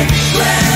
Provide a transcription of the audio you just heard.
Make